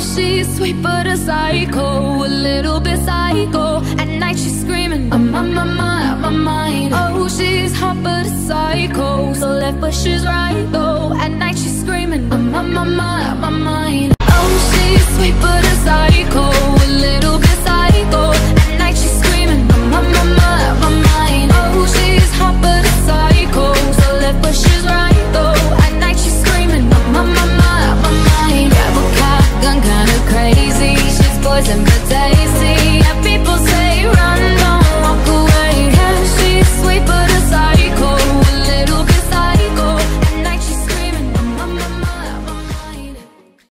she's sweet but a psycho, a little bit psycho. At night she's screaming, I'm on my mind, my mind. Oh, she's hot but a psycho, so left but she's right though. and the daisy